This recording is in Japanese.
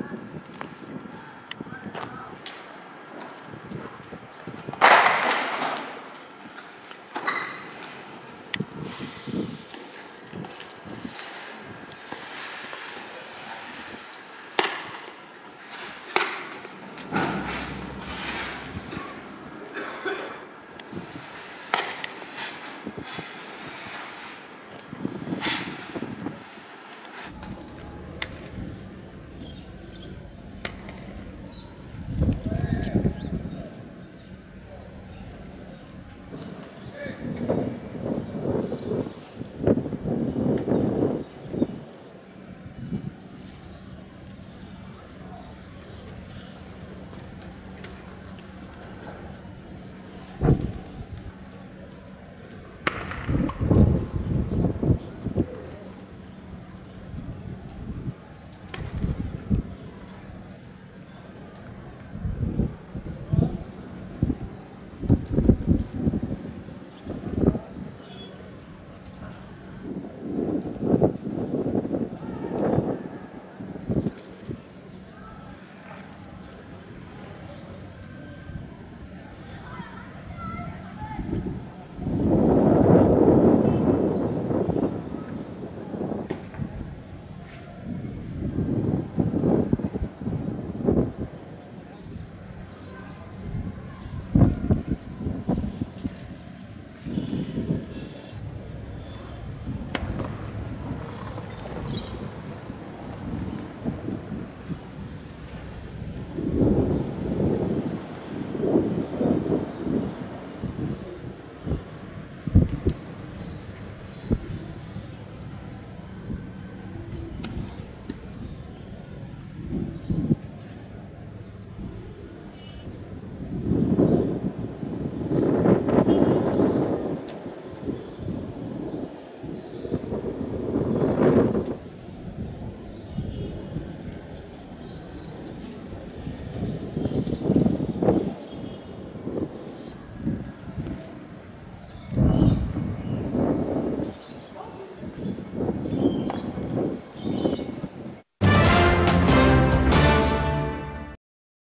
ああ。